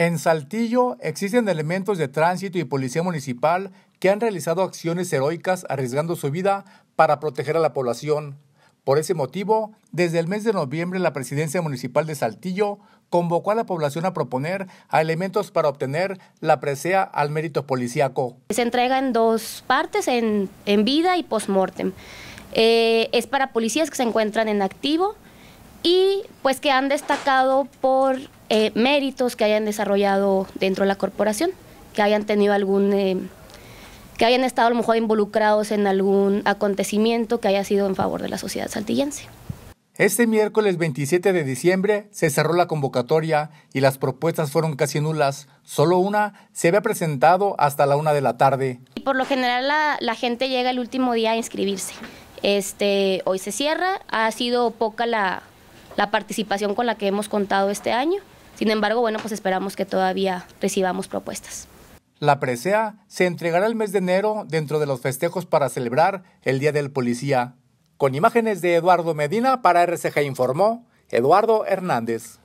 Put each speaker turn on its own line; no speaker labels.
En Saltillo existen elementos de tránsito y policía municipal que han realizado acciones heroicas arriesgando su vida para proteger a la población. Por ese motivo, desde el mes de noviembre la presidencia municipal de Saltillo convocó a la población a proponer a elementos para obtener la presea al mérito policíaco.
Se entrega en dos partes, en, en vida y post-mortem. Eh, es para policías que se encuentran en activo y pues que han destacado por eh, méritos que hayan desarrollado dentro de la corporación, que hayan tenido algún, eh, que hayan estado a lo mejor involucrados en algún acontecimiento que haya sido en favor de la sociedad saltillense.
Este miércoles 27 de diciembre se cerró la convocatoria y las propuestas fueron casi nulas. Solo una se había presentado hasta la una de la tarde.
Y por lo general la, la gente llega el último día a inscribirse. Este, hoy se cierra, ha sido poca la, la participación con la que hemos contado este año. Sin embargo, bueno, pues esperamos que todavía recibamos propuestas.
La presea se entregará el mes de enero dentro de los festejos para celebrar el Día del Policía. Con imágenes de Eduardo Medina para RCG informó Eduardo Hernández.